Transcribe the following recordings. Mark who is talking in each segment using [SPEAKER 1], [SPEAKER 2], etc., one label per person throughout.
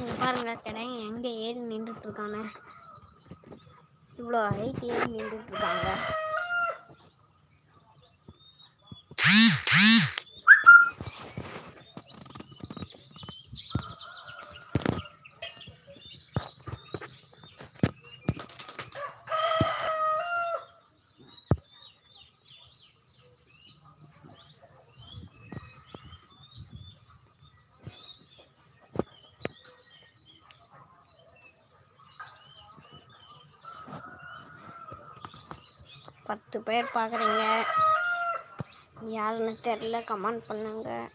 [SPEAKER 1] இங்க பாருங்க கிடைங்க எங்க ஏறி நின்றுட்டு இருக்காங்க இவ்வளோ ஹைட் ஏறி நின்றுட்டு பத்து பேர் பார்க்குறீங்க. யாருன்னு தெரில கமெண்ட் பண்ணுங்கள்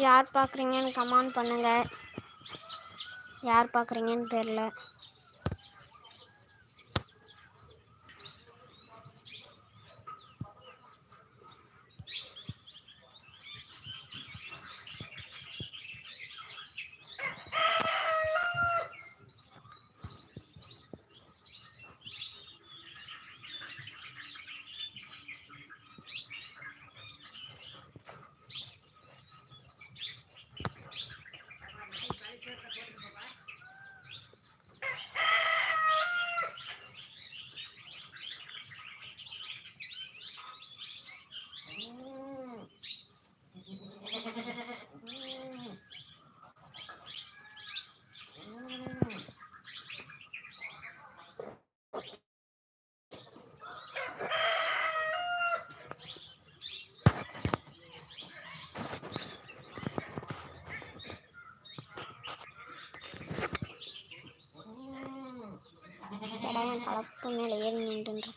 [SPEAKER 1] யார் பார்க்குறீங்கன்னு கமெண்ட் பண்ணுங்கள் யார் பார்க்குறீங்கன்னு தெரில கிடைங்க கலப்பு மேலே ஏறி நின்றுட்டு